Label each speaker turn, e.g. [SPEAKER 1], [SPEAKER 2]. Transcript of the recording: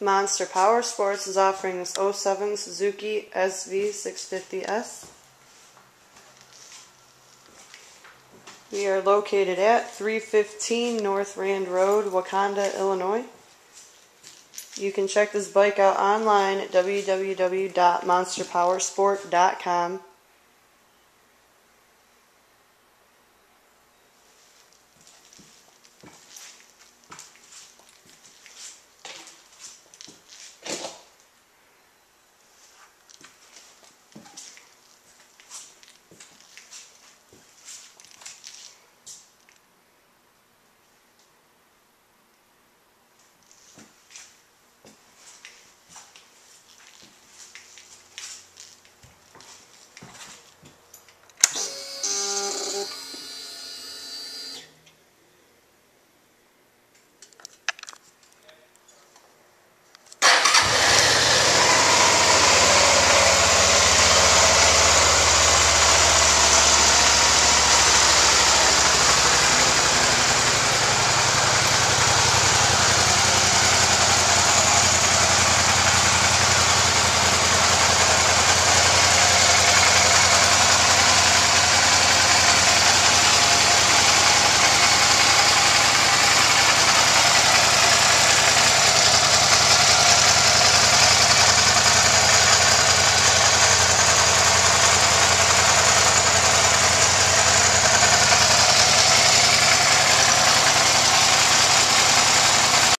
[SPEAKER 1] Monster Power Sports is offering this 07 Suzuki SV650S. We are located at 315 North Rand Road, Wauconda, Illinois. You can check this bike out online at www.monsterpowersport.com